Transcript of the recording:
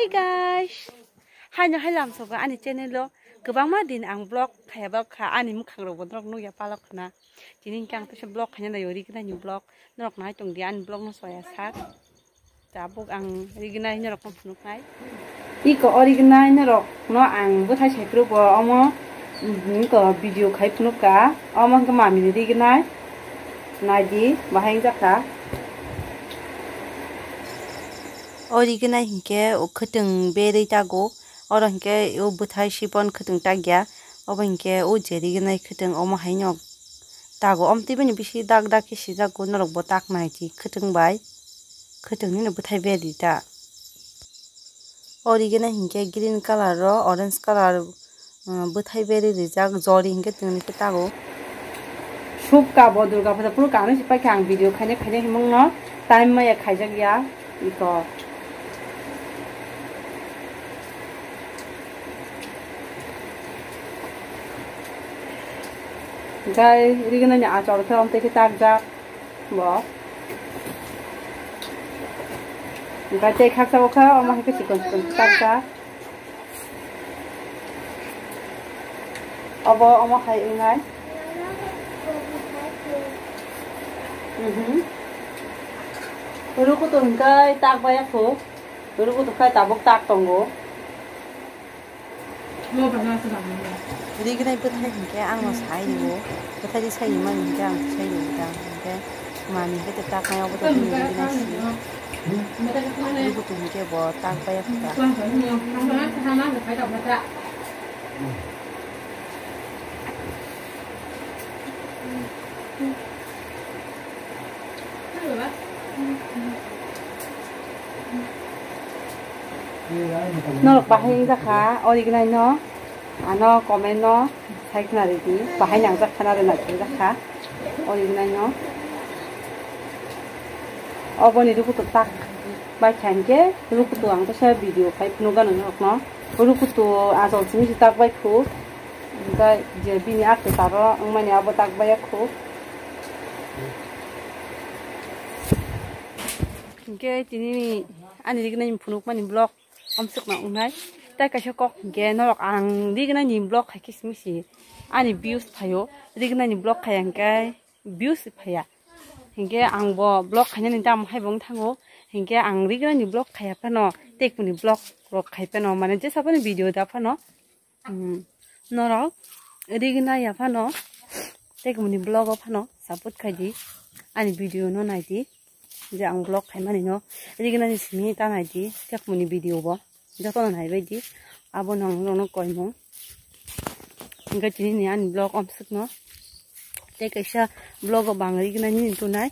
Hey guys. Hanya halam soba ani channel lo. Kebang madin ang blog kaya blog ka ani mukhang ro bodrok nu ya palok na. Jinin kang tu blog hanya dari yori kita nyu blog. Nok na tong dian blog no soya sak tabuk ang rigna nya rok nu kai iko origna hanya rok no ang bu thai chai pro bo omo. Mhm, Ko video kai phnu ka. Omo ka mami rigna naji bahang kah? Oro hingke o bwthai sipon khwtwng tagya obo hingke o jeri gnai khwtwng omo haino tago omtui bini bisi dak dak ke sijago norok bo tak naiti khwtwng bai khwtwng ni no bwthai bedi ta ori gana hingke green colour ro orange colour bwthai beri rijak jori hingke tungni ke tago subka bo durga puja puro kanu sipai ke ang video khaine khaine himong no time maya khaijak ya iko Đây, đi cái này nhà cho được không? Thì cái tag ra bỏ. Và chạy khác sao khác, ông hay cái chỉ còn còn tag ra. Ông vợ ông hay như này. Ừ. Rồi cô tụng cái tag bay phú. Rồi cô tụng cái tag bốc tag tông ngô. 우리 그날 끝하니까 앙어 사이고 끝하지 사이만 이제 앙 사이고 이제 많이 그때 딱 나요 보다 우리 그날 시 그리고 또 이제 뭐딱 봐야 보다 nó Bahing ra khá original nó ano komen no. Sai kana re di bahai nang jak khana re na chu jakha ori na no. Oboni ruku to tak bai khanke ruku sa video khai pnu gan no? No? Ruku to azol chini si tak bai khu ga je bini ak ta ro ang mani abo kom suk na unai ta ka sha kok ge nok ang di gna ni block kha kis mi si ani views thayo di gna ni block kha yang kai views phaya hinge ang bo block kha ni dam hai bong thango hinge ang ri gna ni block kha ya pano tek puni block rok kha pa no mane je sa pani video da pa no no ra ri gna ya pa no tek puni block pa no support kha di ani video no nai di যে আং ব্লগ খাই মানে নিগে না নিশ্চিত তা নাই দি কেক মনি ভিডিও বা যতন নাই বাইদি আব নহ'লেও কয় মোক এনেকৈ তিনি নিয়া নিব ন। তে কৈছা ব্লগ বাঙৰি কিনা নাই।